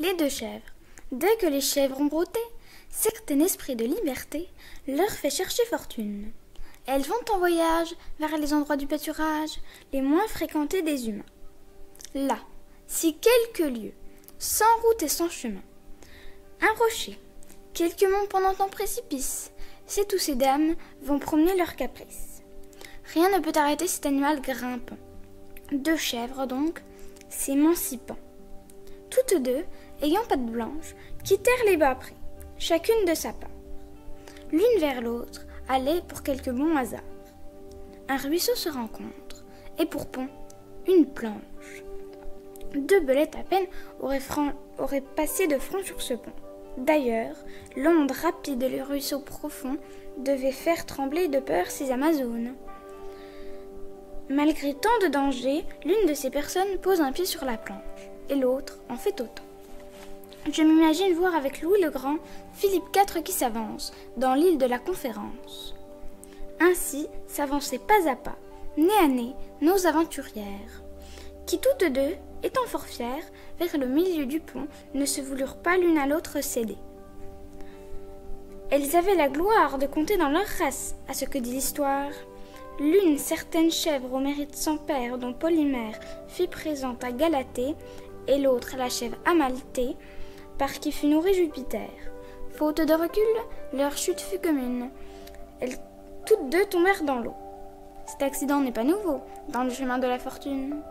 Les deux chèvres. Dès que les chèvres ont brouté, certain esprit de liberté leur fait chercher fortune. Elles vont en voyage vers les endroits du pâturage les moins fréquentés des humains. Là, si quelques lieux, sans route et sans chemin, un rocher, quelques monts pendant un précipice, c'est où ces dames vont promener leurs caprices. Rien ne peut arrêter cet animal grimpant. Deux chèvres donc, s'émancipant. Toutes deux, ayant patte blanche, quittèrent les bas prés, chacune de sa part. L'une vers l'autre allait pour quelque bon hasard. Un ruisseau se rencontre, et pour pont, une planche. Deux belettes à peine auraient, auraient passé de front sur ce pont. D'ailleurs, l'onde rapide et le ruisseau profond devaient faire trembler de peur ces Amazones. Malgré tant de dangers, l'une de ces personnes pose un pied sur la planche, et l'autre en fait autant. Je m'imagine voir avec Louis le Grand Philippe IV qui s'avance dans l'île de la Conférence. Ainsi s'avançaient pas à pas, nez à nez, nos aventurières, qui toutes deux, étant fort fières, vers le milieu du pont, ne se voulurent pas l'une à l'autre céder. Elles avaient la gloire de compter dans leur race, à ce que dit l'histoire. L'une certaine chèvre au mérite sans père dont Polymère fit présente à Galatée, et l'autre la chèvre Amalthée, par qui fut nourri Jupiter. Faute de recul, leur chute fut commune. Elles toutes deux tombèrent dans l'eau. Cet accident n'est pas nouveau dans le chemin de la fortune.